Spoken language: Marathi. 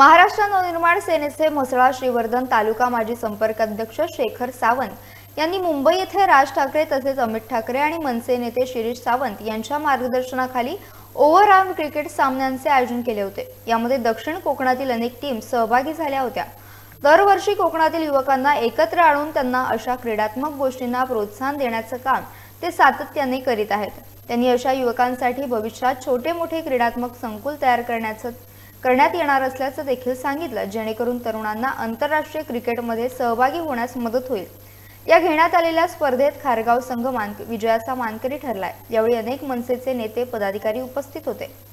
महाराष्ट्र नवनिर्माण सेनेचे म्हसळा श्रीवर्धन तालुका माजी संपर्क अध्यक्ष शेखर सावंत यांनी मुंबई येथे राज ठाकरे तसेच अमित ठाकरे आणि मनसे नेते शिरीष सावंत यांच्या मार्गदर्शनाखाली ओव्हरऑल क्रिकेट सामन्यांचे आयोजन केले होते. यामध्ये दक्षिण कोकणातील अनेक टीम सहभागी झाल्या होत्या. दरवर्षी कोकणातील युवकांना एकत्र आणून त्यांना अशा क्रीडात्मक गोष्टींना प्रोत्साहन देण्याचं काम ते सातत्याने करीत आहेत. त्यांनी अशा युवकांसाठी भविष्यात छोटे मोठे क्रीडात्मक संकुल तयार करण्याचं करण्यात येणार असल्याचं देखील सांगितलं जेणेकरून तरुणांना आंतरराष्ट्रीय क्रिकेटमध्ये सहभागी होण्यास मदत होईल. या घेण्यात आलेल्या स्पर्धेत खारगाव संघ मान विजयाचा मानकरी ठरलाय. यावेळी अनेक मनसेचे नेते पदाधिकारी उपस्थित होते.